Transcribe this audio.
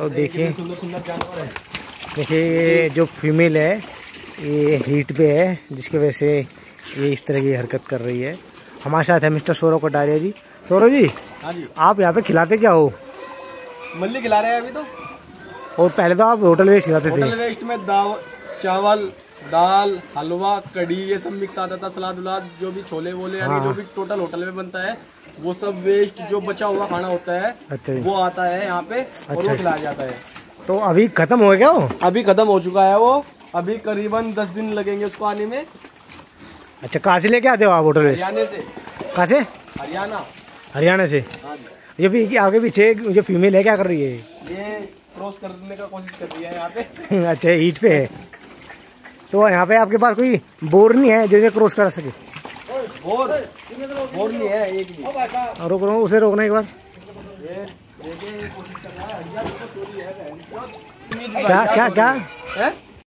और देखिए। सुंदर सुंदर जानवर है देखिए ये जो फीमेल है ये हीट पे है जिसकी वजह से ये इस तरह की हरकत कर रही है। हमारे साथ है मिस्टर सौरव कटारिया जी। सौरव जी हाँ जी। आप यहाँ पे खिलाते क्या हो? मल्ली खिला रहे हैं अभी तो। और पहले तो आप होटल वेस्ट खिलाते थे। होटल वेस्ट में दाव चावल दाल हलवा कढ़ी ये सब मिक्स आता था सलाद उलाद जो भी छोले वोले हाँ। जो भी टोटल होटल में बनता है। वो सब वेस्ट जो बचा हुआ खाना होता है अच्छा वो आता है यहाँ पे अच्छा और। वो खिलाया जाता है। तो अभी खत्म हो गया वो? अभी खत्म हो चुका है वो। अभी करीबन दस दिन लगेंगे उसको आने में। अच्छा कहाँ से लेके आते हो आप होटल वेस्ट हरियाणा से। कहाँ से? हरियाणा। हरियाणा से? हाँ ये भी आपके पीछे जो फीमेल है क्या कर रही है? ये क्रॉस करने का कोशिश कर रही है यहाँ पे। अच्छा हीट पे है। तो यहाँ पे आपके पास कोई बोर नहीं है जैसे क्रॉस कर सके? बोर बोर नहीं है एक भी और रोक रहा उसे रोकना एक बार। है तो है। क्या क्या क्या? है?